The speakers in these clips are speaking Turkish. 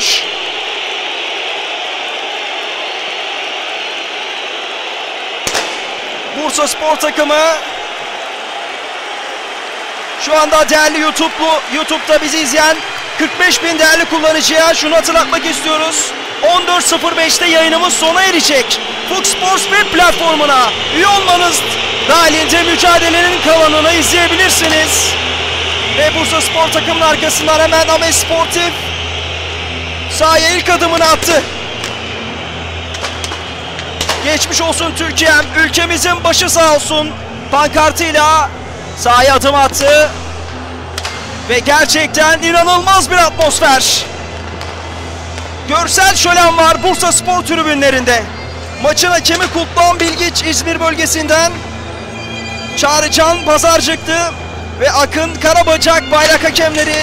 Çıkıyor. Bursa Spor takımı şu anda değerli YouTube'lu YouTube'da bizi izleyen 45 bin değerli kullanıcıya şunu hatırlatmak istiyoruz. 14.05'te yayınımız sona erecek. Fox Sports web platformuna üye olmanız dahilinde mücadelenin kalanını izleyebilirsiniz. Ve Bursa Spor takımının arkasından hemen Ames Sportif sahaya ilk adımını attı. Geçmiş olsun Türkiye'm, ülkemizin başı sağ olsun pankartıyla sahaya adım attı. Ve gerçekten inanılmaz bir atmosfer. Görsel şölen var Bursa Spor tribünlerinde. Maçın hakemi Kutluhan Bilgiç İzmir bölgesinden. Çağrıcan Pazarcık'tı ve Akın Karabacak bayrak hakemleri.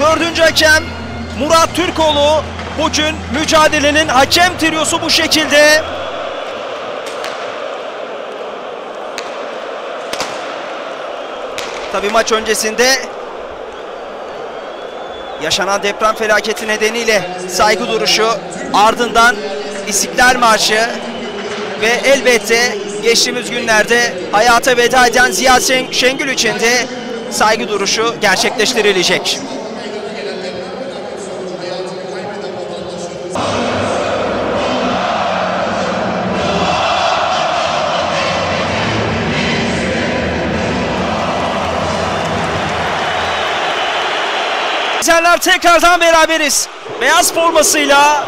Dördüncü hakem Murat Türkoğlu. Bugün mücadelenin hakem triyosu bu şekilde. Tabii maç öncesinde yaşanan deprem felaketi nedeniyle saygı duruşu ardından İstiklal Marşı ve elbette geçtiğimiz günlerde hayata veda eden Ziya Şengül için de saygı duruşu gerçekleştirilecek. İzleyenler tekrardan beraberiz. Beyaz formasıyla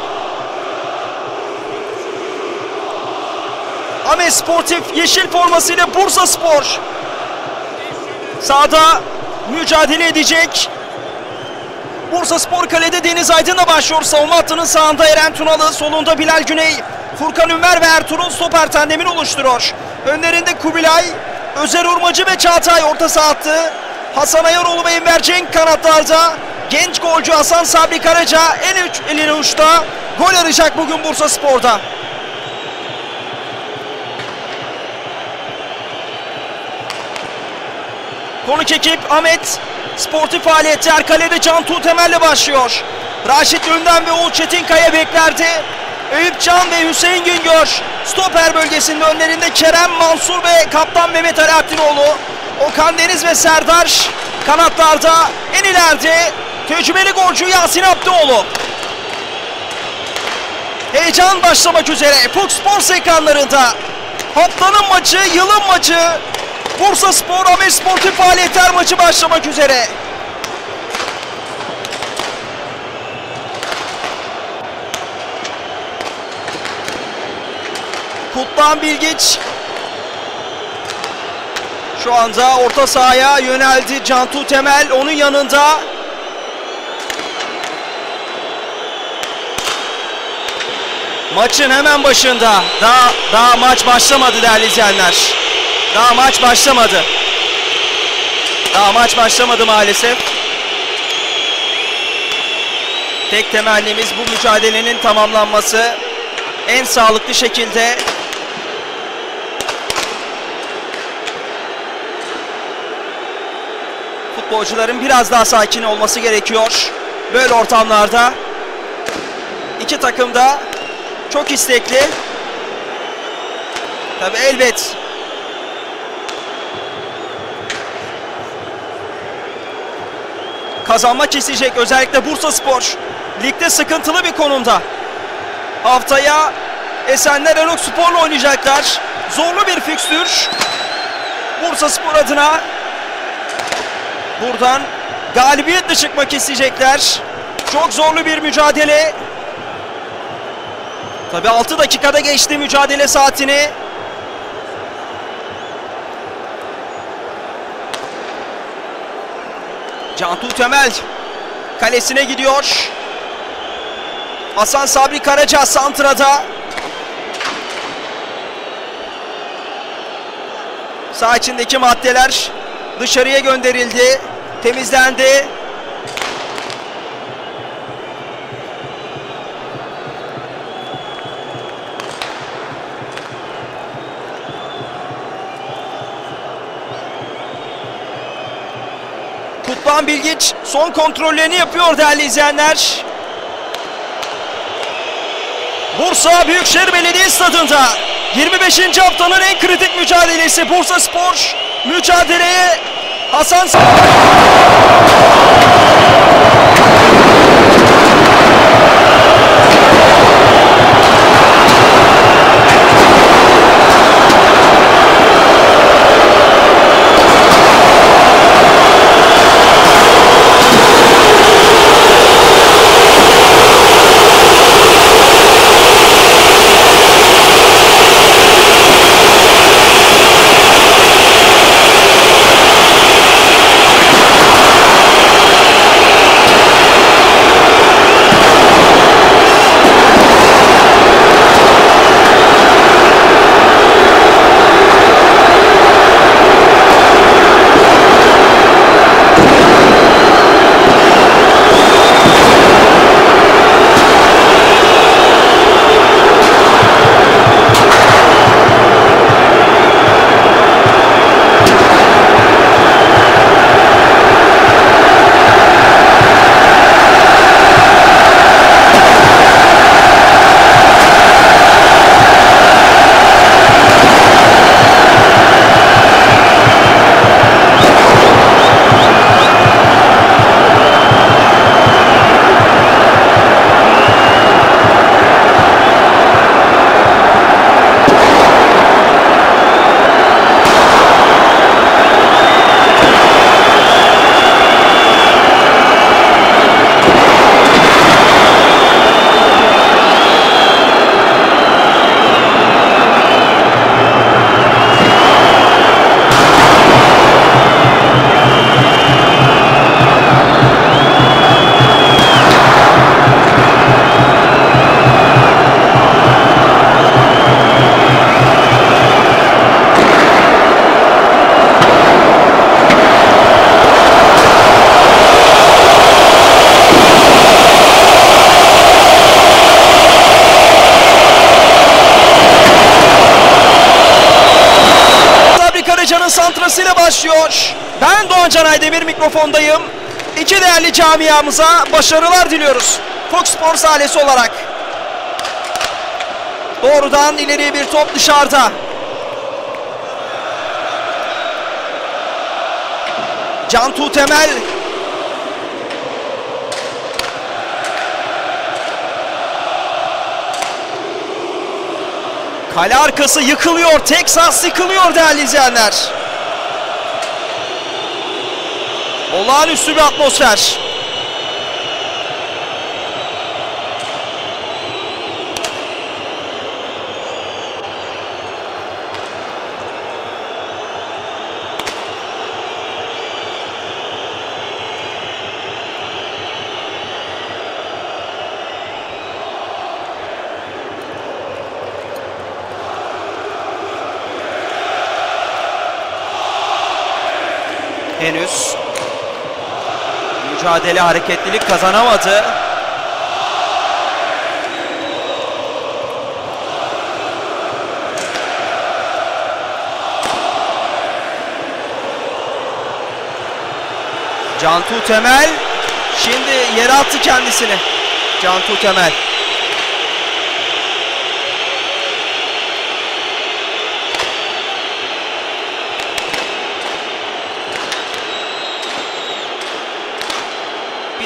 Ames Sportif yeşil formasıyla Bursa Spor sahada mücadele edecek. Bursa Spor kalede Deniz Aydın'la başlıyor. Savunma hattının sağında Eren Tunalı, solunda Bilal Güney, Furkan Ünver ve Ertuğrul stoper tandemini oluşturuyor. Önlerinde Kubilay, Özer Urmacı ve Çağatay orta saha hattı. Hasan Ayaroğlu ve Enver Cenk kanatlarda. Genç golcü Hasan Sabri Karaca en üç elini uçta gol arayacak bugün Bursa Spor'da. Konuk ekip Ahmet sportif faaliyetler kalede Can Tuğtemel'le başlıyor. Raşit Ünden ve Oğuz Çetinkaya beklerdi. Eyüp Can ve Hüseyin Güngör stoper bölgesinde önlerinde Kerem Mansur ve kaptan Mehmet Alaaddinoğlu. Okan Deniz ve Serdar kanatlarda en ileride tecrübeli golcü Yasin Abdioğlu. Heyecan başlamak üzere Fox Sports ekranlarında. Haftanın maçı, yılın maçı. Bursa Spor Ameş Sportif Faaliyetler maçı başlamak üzere. Kutlan Bilgiç şu anda orta sahaya yöneldi Cantu Temel onun yanında Maçın hemen başında daha daha maç başlamadı değerli izleyenler. Daha maç başlamadı. Daha maç başlamadı maalesef. Tek temennimiz bu mücadelenin tamamlanması. En sağlıklı şekilde futbolcuların biraz daha sakin olması gerekiyor. Böyle ortamlarda iki takım da çok istekli. Tabi elbet kazanmak isteyecek özellikle Bursa Spor. Ligde sıkıntılı bir konumda. Haftaya Esenler Erok Spor'la oynayacaklar. Zorlu bir fikstür. Bursa Spor adına buradan galibiyetle çıkmak isteyecekler. Çok zorlu bir mücadele. Tabi 6 dakikada geçti mücadele saatini. Cantu Temel kalesine gidiyor. Hasan Sabri Karaca santrada. Sağ içindeki maddeler dışarıya gönderildi. Temizlendi. Okan Bilgiç son kontrollerini yapıyor değerli izleyenler. Bursa Büyükşehir Belediye Stadı'nda 25. haftanın en kritik mücadelesi Bursa Spor mücadeleye Hasan Sabri camiamıza başarılar diliyoruz. Fox Sports ailesi olarak. Doğrudan ileriye bir top dışarıda. Cantu Temel. Kale arkası yıkılıyor. Texas yıkılıyor değerli izleyenler. Olağanüstü bir atmosfer. Mücadele hareketlilik kazanamadı. Cantu Temel şimdi yere attı kendisini. Cantu Temel.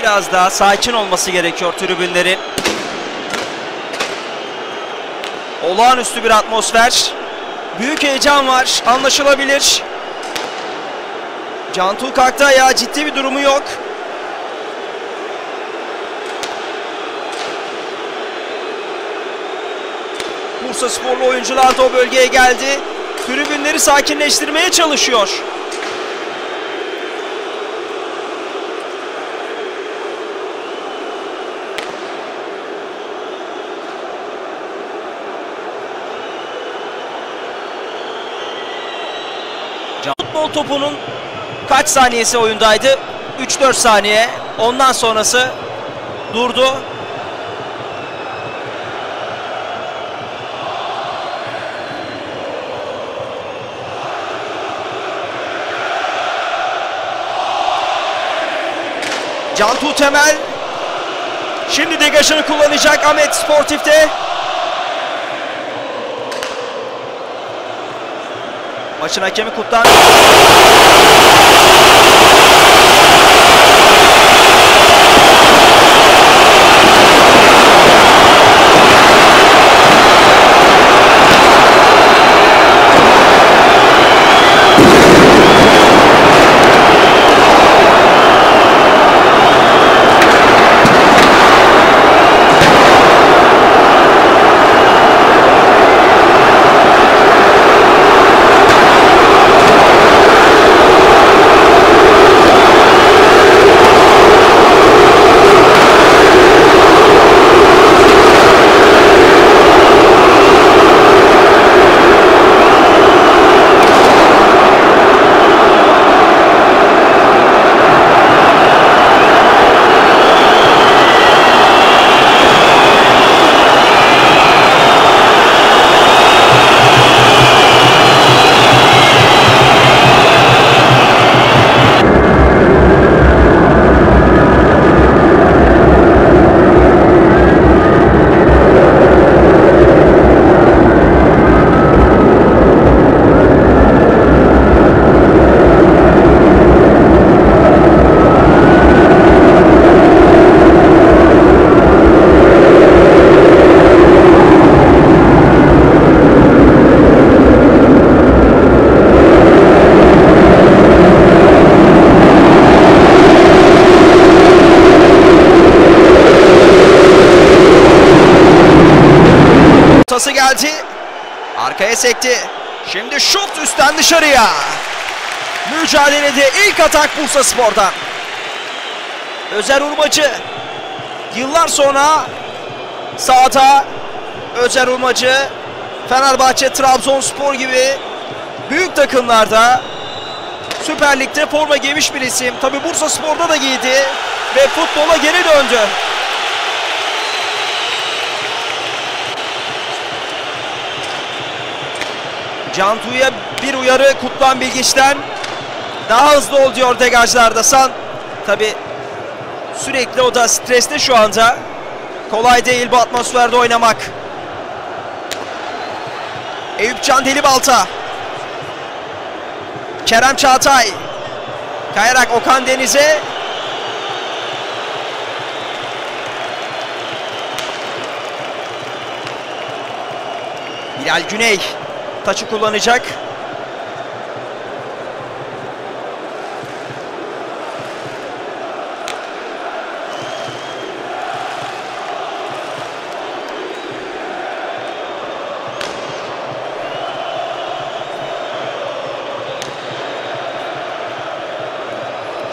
Biraz daha sakin olması gerekiyor tribünlerin. Olağanüstü bir atmosfer. Büyük heyecan var. Anlaşılabilir. Cantu kalktı ayağa. Ciddi bir durumu yok. Bursa sporlu oyuncular da o bölgeye geldi. Tribünleri sakinleştirmeye çalışıyor. Futbol topunun kaç saniyesi oyundaydı? 3-4 saniye. Ondan sonrası durdu. Cantu Temel. Şimdi degajını kullanacak Ahmet Sportif'te. Maçın hakemi Kutlan. Ortası geldi. Arkaya sekti. Şimdi şut üstten dışarıya. Mücadelede ilk atak Bursa Spor'dan. Özer Urmacı. Yıllar sonra sahada Özer Urmacı Fenerbahçe, Trabzonspor gibi büyük takımlarda Süper Lig'de forma giymiş bir isim. Tabi Bursa Spor'da da giydi ve futbola geri döndü. Cantu'ya bir uyarı Kutlan Bilgiç'ten. Daha hızlı ol diyor degajlarda San. Tabi sürekli o da streste şu anda. Kolay değil bu atmosferde oynamak. Eyüp Can Delibalta. Kerem Çağatay. Kayarak Okan Deniz'e. Bilal Güney taçı kullanacak.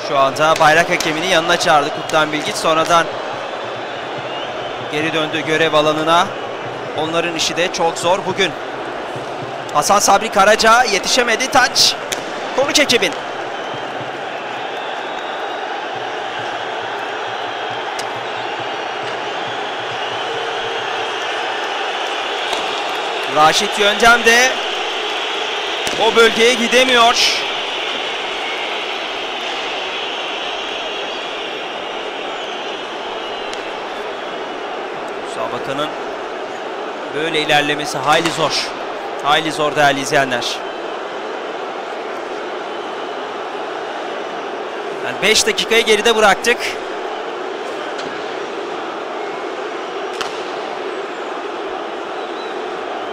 Şu anda bayrak hakemini yanına çağırdı Kutlan Bilgiç. Sonradan geri döndü görev alanına. Onların işi de çok zor bugün. Hasan Sabri Karaca yetişemedi. Taç. Konuk ekibin. Raşit Yöntem de o bölgeye gidemiyor. Müsabakanın böyle ilerlemesi hayli zor. Hayli zor değerli izleyenler. Yani 5 dakikayı geride bıraktık.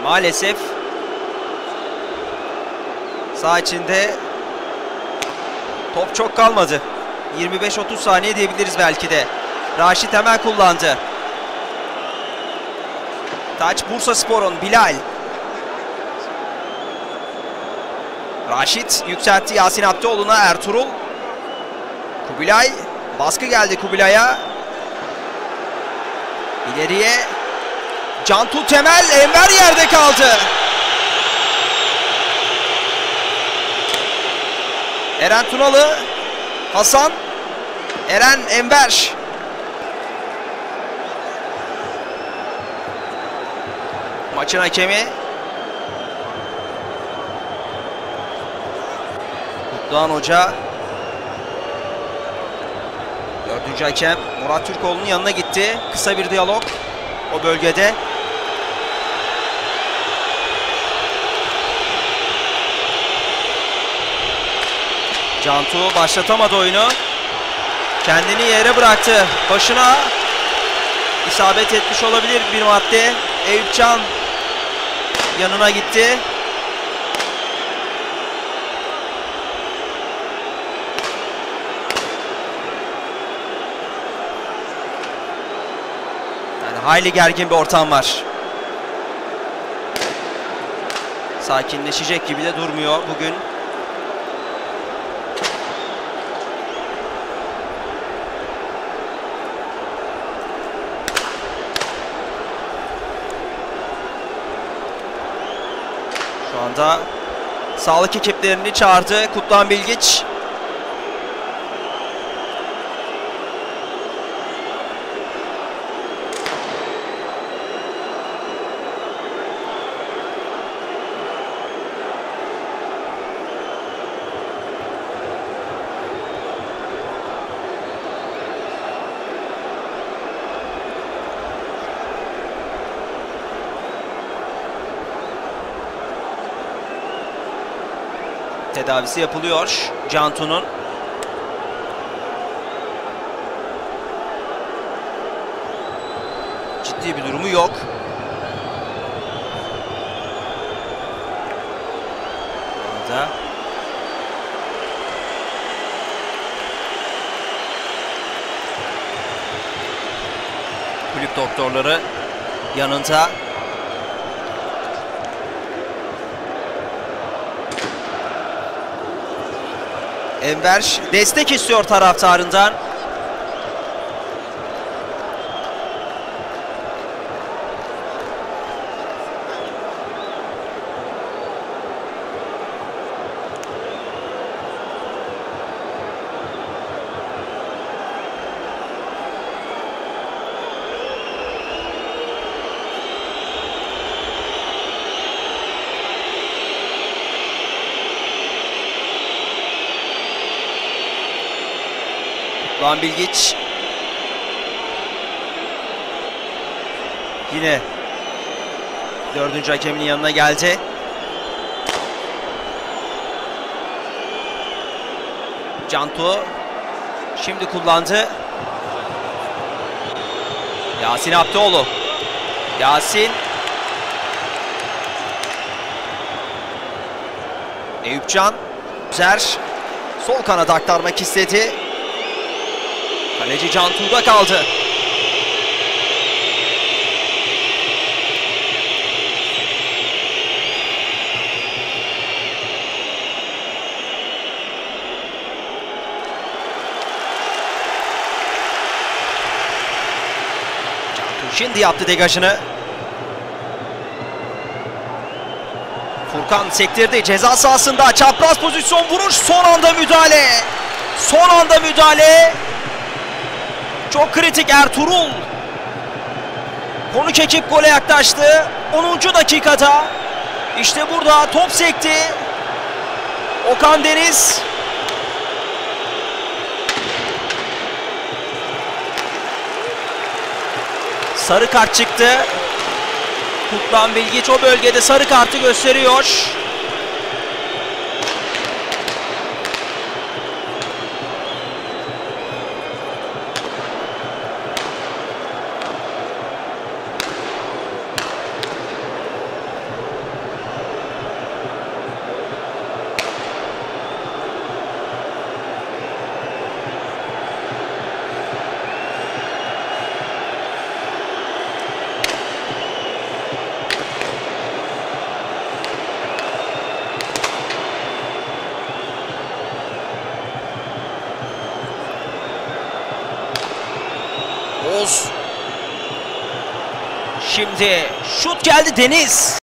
Maalesef sağ içinde top çok kalmadı. 25-30 saniye diyebiliriz belki de. Raşit hemen kullandı. Taç Bursa Spor'un Bilal. Raşit yükseltti Yasin Abdioğlu'na Ertuğrul. Kubilay. Baskı geldi Kubilay'a. İleriye. Cantu Temel. Enver yerde kaldı. Eren Tunalı. Hasan. Eren Enver. Maçın hakemi Kutluhan Hoca Dördüncü hakem Murat Türkoğlu'nun yanına gitti. Kısa bir diyalog o bölgede. Cantu başlatamadı oyunu. Kendini yere bıraktı. Başına isabet etmiş olabilir bir madde. Eyüpcan yanına gitti. Hayli gergin bir ortam var. Sakinleşecek gibi de durmuyor bugün. Şu anda sağlık ekiplerini çağırdı Kutlan Bilgiç. Tedavisi yapılıyor Cantu'nun. Ciddi bir durumu yok. Orada. Kulüp doktorları yanında. Enver destek istiyor taraftarından. Van Bilgiç. Yine dördüncü hakemin yanına geldi. Cantu şimdi kullandı. Yasin Abdioğlu. Yasin. Eyüpcan. Zer sol kanada aktarmak istedi. Kaleci Cantu'da kaldı. Cantu şimdi yaptı degajını. Furkan sektirdi ceza sahasında çapraz pozisyon vuruş son anda müdahale. Son anda müdahale. Çok kritik Ertuğrul. Konuk ekip gole yaklaştı. 10. dakikada. İşte burada top sekti. Okan Deniz. Sarı kart çıktı. Kutlan Bilgiç o bölgede sarı kartı gösteriyor. Şut geldi Deniz.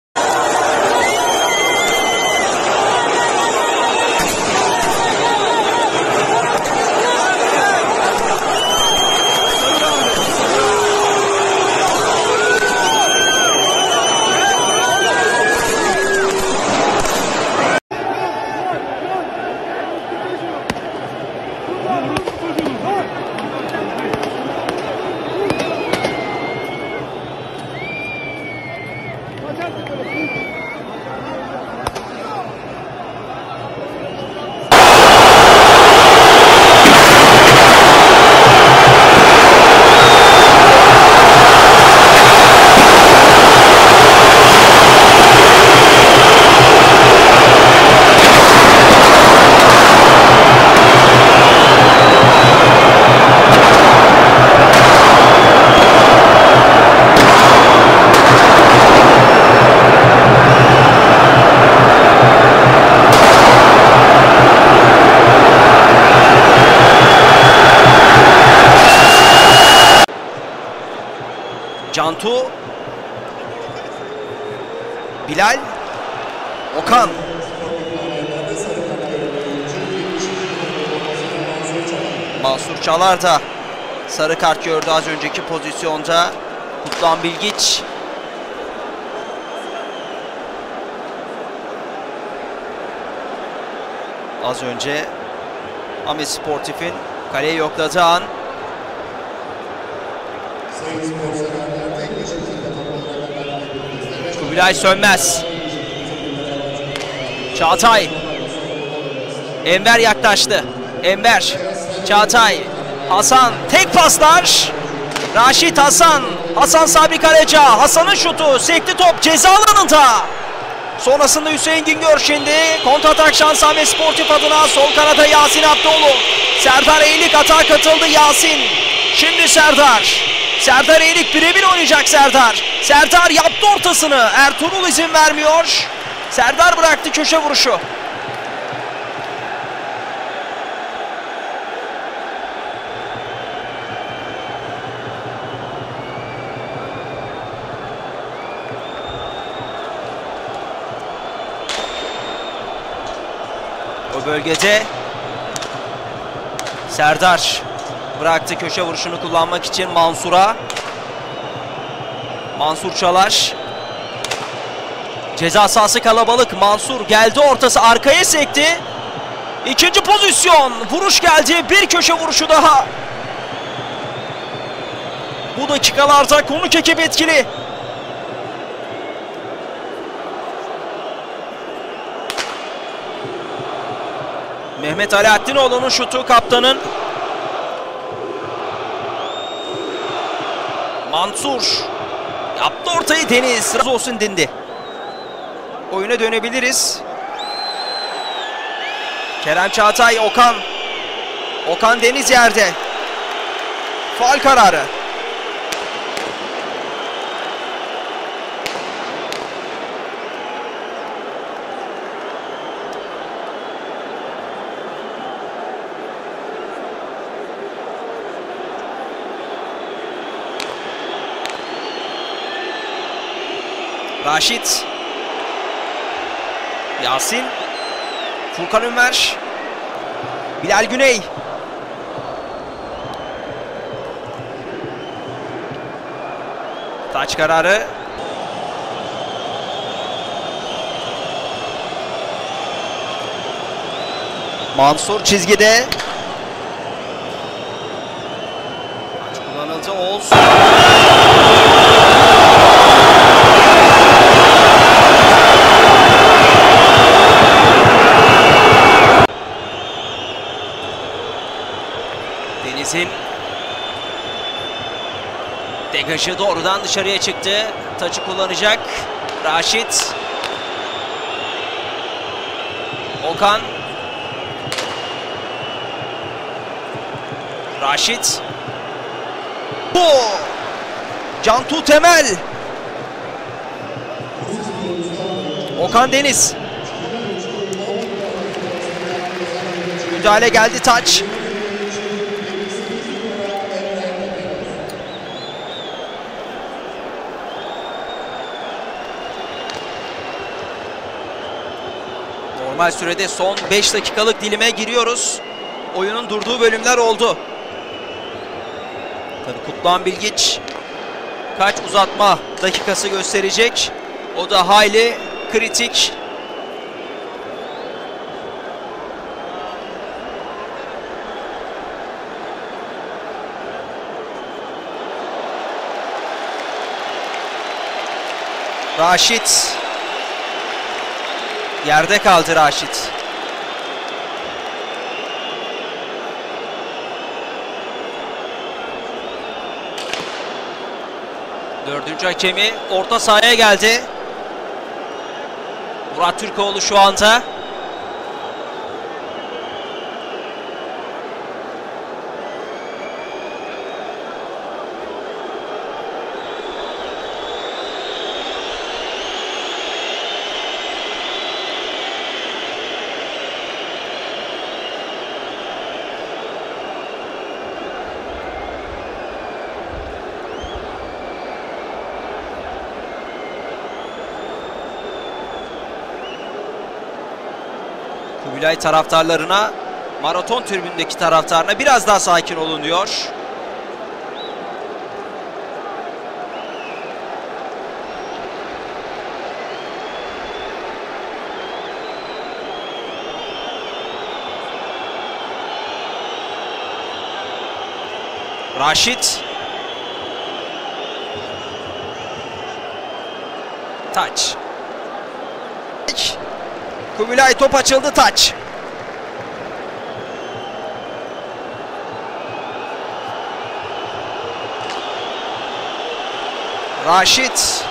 Cantu. Bilal. Okan. Mansur Çalar da sarı kart gördü az önceki pozisyonda. Kutlan Bilgiç. Az önce Ahmet Sportif'in kaleyi yokladığı an Kubilay Sönmez. Çağatay. Enver yaklaştı. Enver. Çağatay. Hasan. Tek paslar. Raşit Hasan. Hasan Sabri Karaca. Hasan'ın şutu. Sekti top ceza alanında. Sonrasında Hüseyin Güngör şimdi kontratak şans Ahmet Sportif adına sol kanada Yasin Abdoğlu. Serdar Eğilik atağa katıldı Yasin. Şimdi Serdar. Serdar Eğilik birebir oynayacak Serdar. Serdar yaptı ortasını. Ertuğrul izin vermiyor. Serdar bıraktı köşe vuruşu. O bölgede Serdar bıraktı köşe vuruşunu kullanmak için Mansur'a. Mansur Çalar. Ceza sahası kalabalık. Mansur geldi ortası arkaya sekti. İkinci pozisyon. Vuruş geldi. Bir köşe vuruşu daha. Bu dakikalarda konuk ekip etkili. Mehmet Alaaddinoğlu'nun şutu kaptanın. Mansur yaptı ortayı Deniz. Razı olsun dindi. Oyuna dönebiliriz. Kerem Çağatay, Okan. Okan Deniz yerde. Faal kararı. Raşit. Yasin. Furkan Ömer. Bilal Güney. Taç kararı. Mansur çizgide. Degajı doğrudan dışarıya çıktı. Taçı kullanacak. Raşit. Okan. Raşit. Bu. Cantu Temel. Okan Deniz. Müdahale geldi taç. Normal sürede son 5 dakikalık dilime giriyoruz. Oyunun durduğu bölümler oldu. Tabii Kutluhan Bilgiç kaç uzatma dakikası gösterecek. O da hayli kritik. Raşit Yerde kaldı Raşit. Dördüncü hakemi orta sahaya geldi. Murat Türkoğlu şu anda. Kubilay taraftarlarına, maraton tribündeki taraftarına biraz daha sakin olun diyor. Raşit. Taç. Kubilay top açıldı taç. Raşit.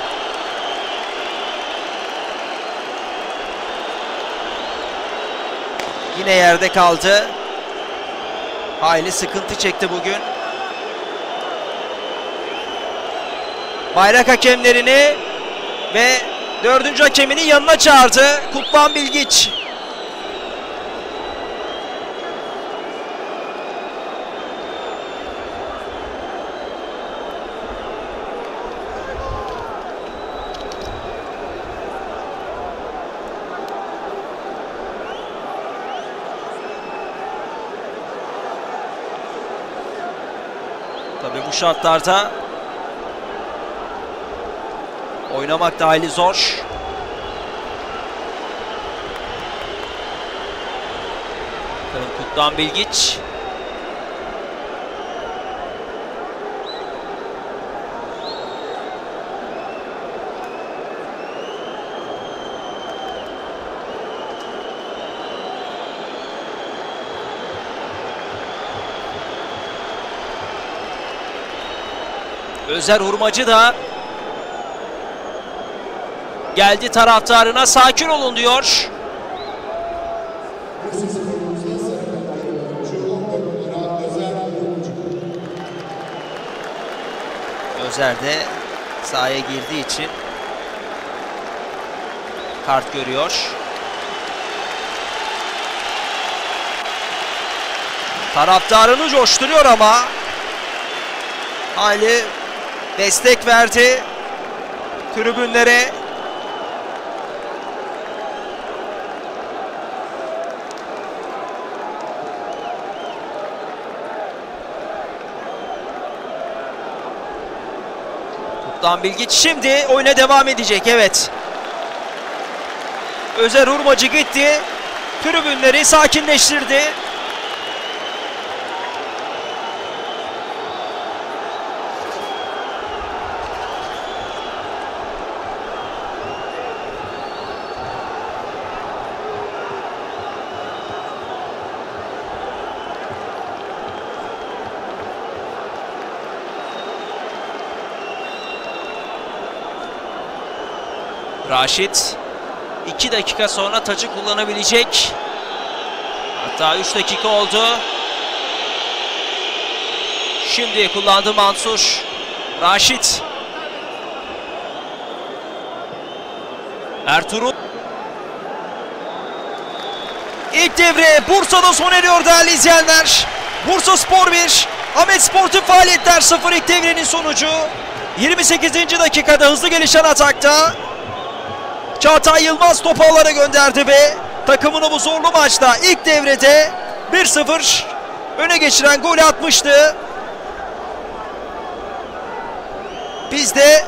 Yine yerde kaldı. Hayli sıkıntı çekti bugün. Bayrak hakemlerini ve dördüncü hakemini yanına çağırdı. Kutlan Bilgiç. Tabii bu şartlarda oynamak dahili zor. Bakalım Kutlan Bilgiç. Özer Hurmacı da geldi taraftarına sakin olun diyor. Özer de sahaya girdiği için kart görüyor. Taraftarını coşturuyor ama hali destek verdi tribünlere. Kutlan Bilgiç şimdi oyuna devam edecek. Evet. Özer Hurmacı gitti. Tribünleri sakinleştirdi. Raşit 2 dakika sonra tacı kullanabilecek. Hatta 3 dakika oldu. Şimdi kullandı Mansur. Raşit. Ertuğrul. İlk devre Bursa'da sona eriyor değerli izleyenler. Bursa Spor 1, Ahmet Sportif Faaliyetler 0 ilk devrenin sonucu. 28. dakikada hızlı gelişen atakta Çağatay Yılmaz topu alana gönderdi ve takımını bu zorlu maçta ilk devrede 1-0 öne geçiren golü atmıştı. Biz de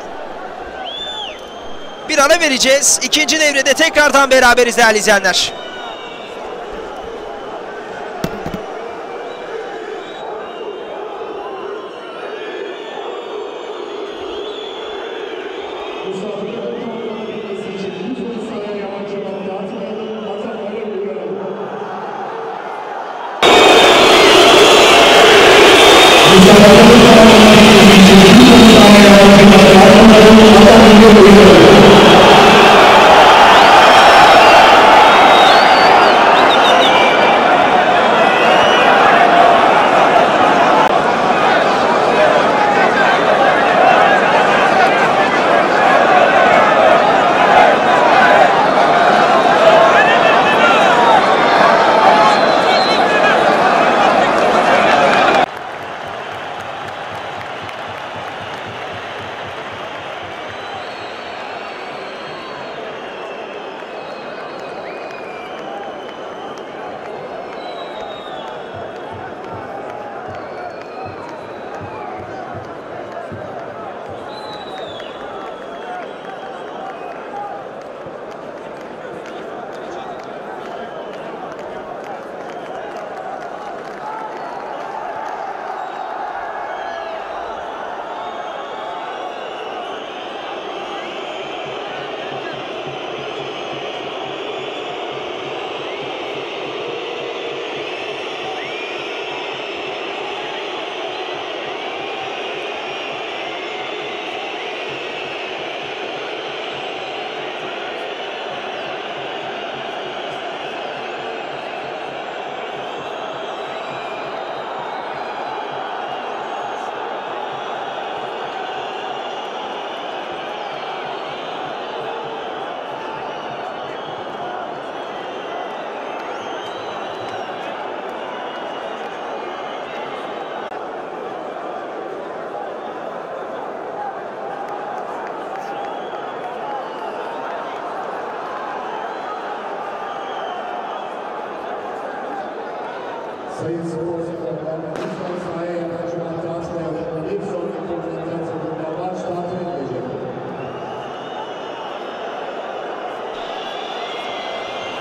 bir ara vereceğiz. İkinci devrede tekrardan beraberiz değerli izleyenler.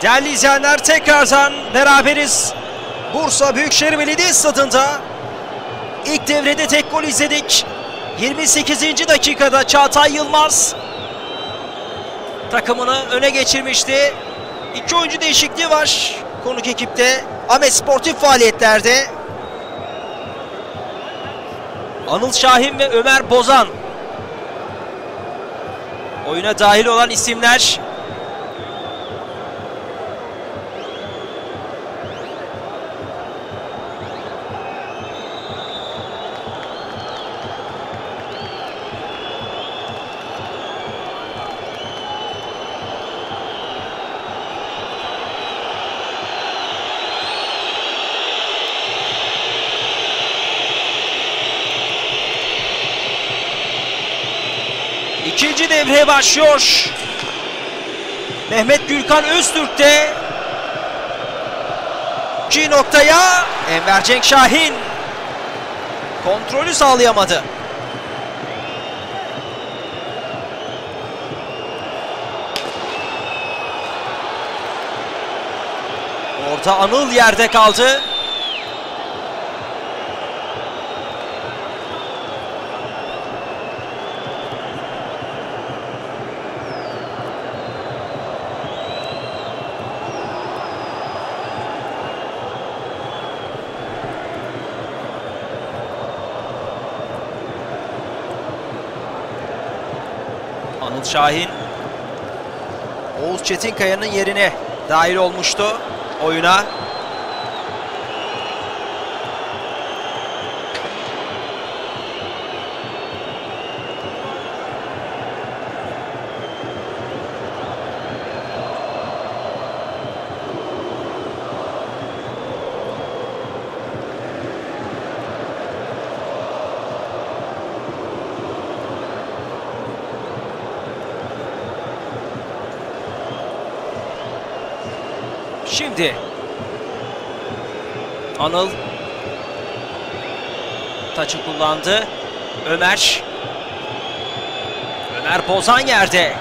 Değerli izleyenler tekrardan beraberiz. Bursa Büyükşehir Belediye Stadı'nda ilk devrede tek gol izledik. 28. dakikada Çağatay Yılmaz takımını öne geçirmişti. İki oyuncu değişikliği var konuk ekipte. Ahmet sportif faaliyetlerde. Anıl Şahin ve Ömer Bozan oyuna dahil olan isimler. Devreye başlıyor. Mehmet Gülkan Öztürk de noktaya Enver Cenk Şahin kontrolü sağlayamadı. Orta Anıl yerde kaldı. Şahin Oğuz Çetinkaya'nın yerine dahil olmuştu oyuna. Anıl taçı kullandı. Ömer Ömer Bozan yerde.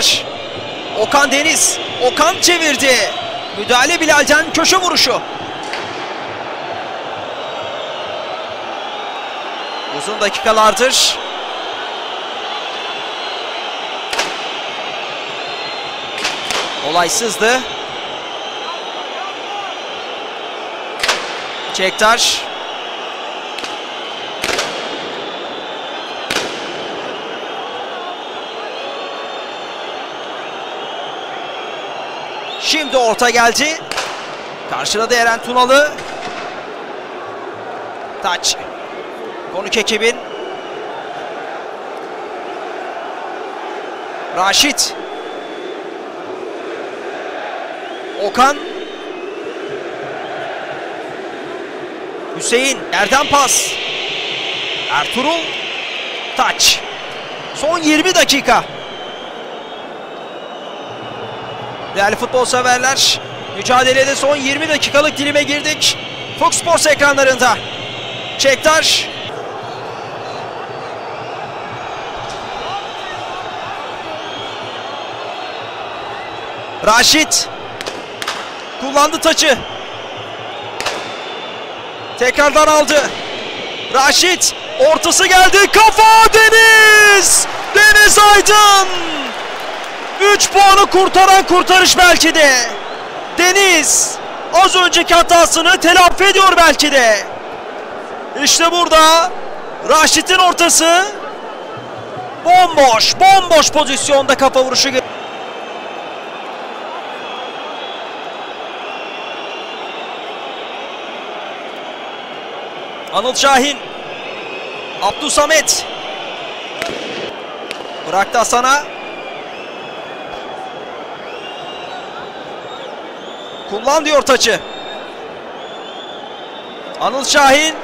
Çektaş. Okan Deniz. Okan çevirdi. Müdahale Bilal'den köşe vuruşu. Uzun dakikalardır. Olaysızdı. Çektaş. Şimdi orta geldi. Karşıladı Eren Tunalı. Taç. Konuk ekibin. Raşit. Okan. Hüseyin. Erdem pas. Ertuğrul. Taç. Son 20 dakika. Değerli futbol severler, mücadelede son 20 dakikalık dilime girdik. Fox Sports ekranlarında. Çektar Raşit kullandı taçı. Tekrardan aldı. Raşit ortası geldi. Kafa Deniz. Deniz Aydın. 3 puanı kurtaran kurtarış belki de. Deniz az önceki hatasını telafi ediyor belki de. İşte burada Raşit'in ortası bomboş, bomboş pozisyonda kafa vuruşu. Anıl Şahin. Abdülsamet. Bıraktı Hasan'a. Kullan diyor taçı. Anıl Şahin.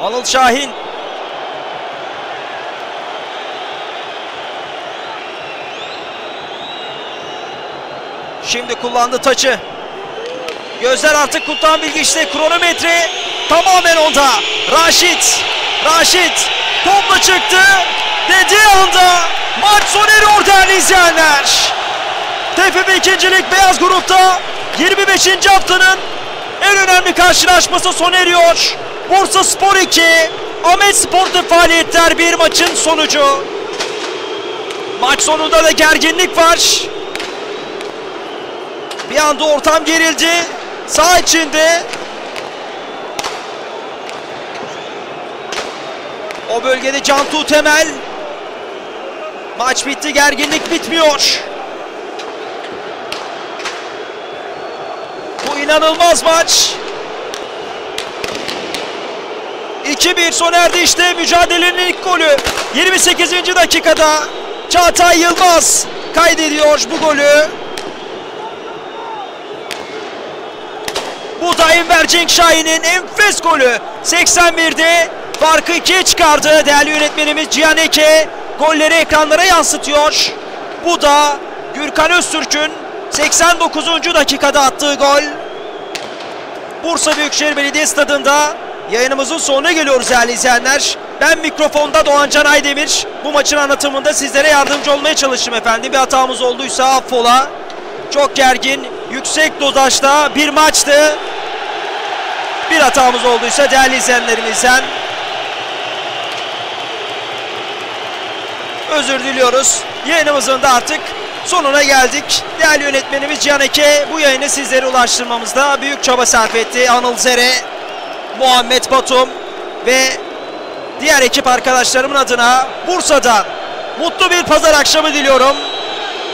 Anıl Şahin. Şimdi kullandı taçı. Gözler artık Kultan Bilgiç'te kronometre tamamen onda. Raşit, Raşit topla çıktı. Dediği anda maç sona eriyor değerli izleyenler. TFF 2. Lig Beyaz Grup'ta 25. haftanın en önemli karşılaşması sona eriyor. Bursa Spor 2, Ahmet Spor'da faaliyetler bir maçın sonucu. Maç sonunda da gerginlik var. Bir anda ortam gerildi. Sağ içinde o bölgede Cantu Temel maç bitti gerginlik bitmiyor. Bu inanılmaz maç. 2-1 sona erdi işte mücadelenin ilk golü. 28. dakikada Çağatay Yılmaz kaydediyor bu golü. Bu da Enver Cenk enfes golü. 81'de farkı 2'ye çıkardı. Değerli yönetmenimiz Cihan Eke golleri ekranlara yansıtıyor. Bu da Gürkan Öztürk'ün 89. dakikada attığı gol. Bursa Büyükşehir Belediye Stadı'nda yayınımızın sonuna geliyoruz değerli izleyenler. Ben mikrofonda Doğan Can Aydemir. Bu maçın anlatımında sizlere yardımcı olmaya çalıştım efendim. Bir hatamız olduysa affola. Çok gergin, yüksek dozajda bir maçtı. Bir hatamız olduysa değerli izleyenlerimizden özür diliyoruz. Yayınımızın da artık sonuna geldik. Değerli yönetmenimiz Cihan Eke bu yayını sizlere ulaştırmamızda büyük çaba sarf etti. Anıl Zere, Muhammed Batum ve diğer ekip arkadaşlarımın adına Bursa'dan mutlu bir pazar akşamı diliyorum.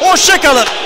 Hoşçakalın.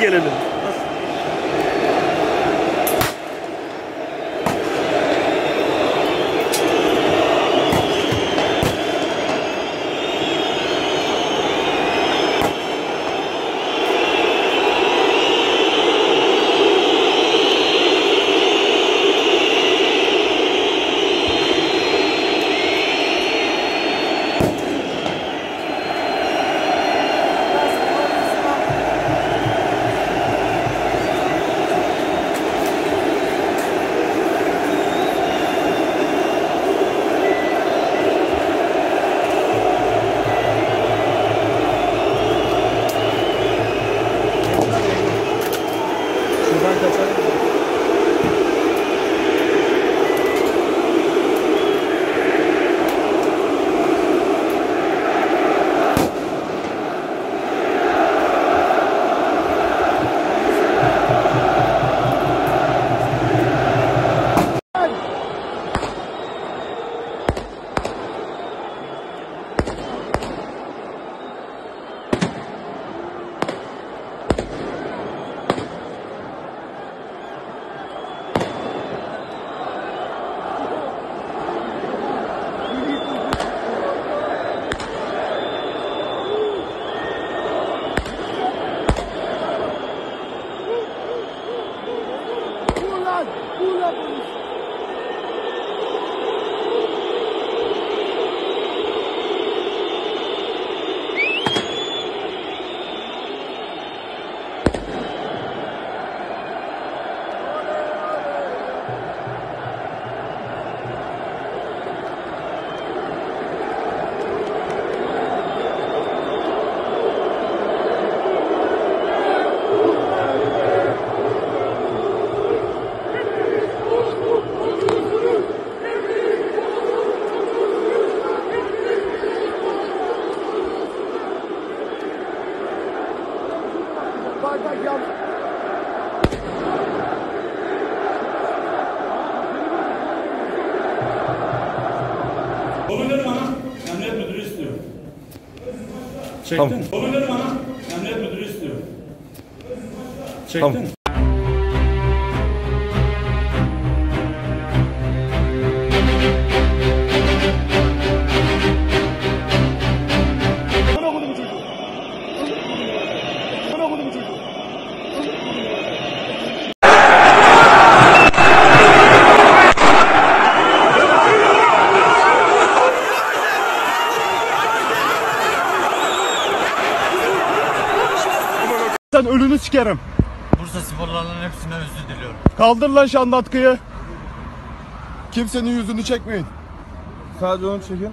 Gelelim? Çektin. Tamam. Kolu ver bana. Emniyet müdürü istiyor. Çektin. Tamam. Sikerim. Bursa sporlarının hepsine özür diliyorum. Kaldır lan şandatkıyı. Kimsenin yüzünü çekmeyin. Sadece onu çekin.